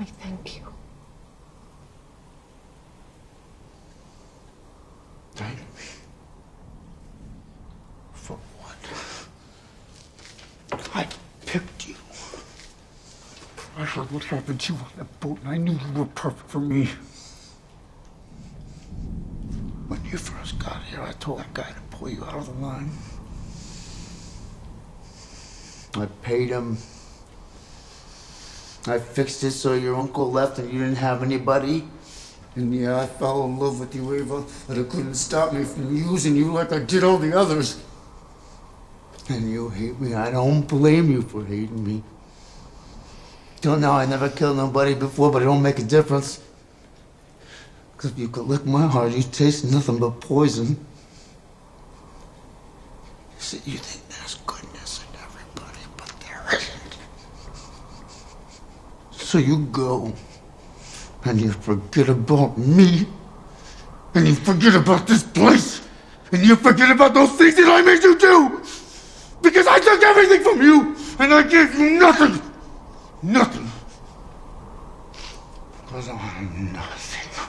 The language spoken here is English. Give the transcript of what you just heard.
I thank you. Thank me. For what? I picked you. I heard what happened to you on that boat, and I knew you were perfect for me. When you first got here, I told that guy to pull you out of the line. I paid him. I fixed it so your uncle left and you didn't have anybody. And yeah, I fell in love with you, Ewa, but it couldn't stop me from using you like I did all the others. And you hate me. I don't blame you for hating me. Till now, I never killed nobody before, but it don't make a difference. Because if you could lick my heart, you taste nothing but poison. See, you think there's goodness in everybody, So you go, and you forget about me, and you forget about this place, and you forget about those things that I made you do! Because I took everything from you, and I gave you nothing! Nothing! Because I'm nothing.